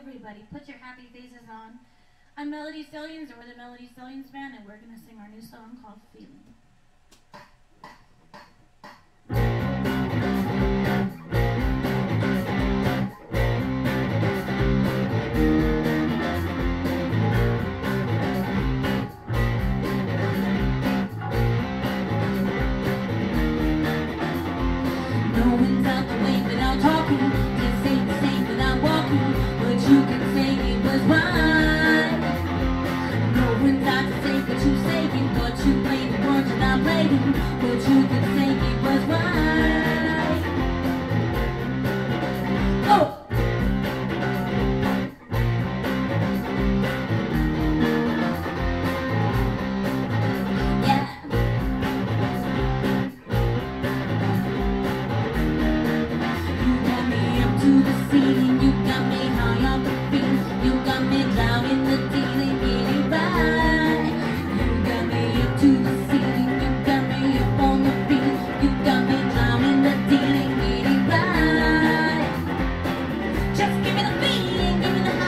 everybody, put your happy faces on. I'm Melody Stalians, and we're the Melody Stalians Band, and we're going to sing our new song called Feeling. talking Just give me the beat,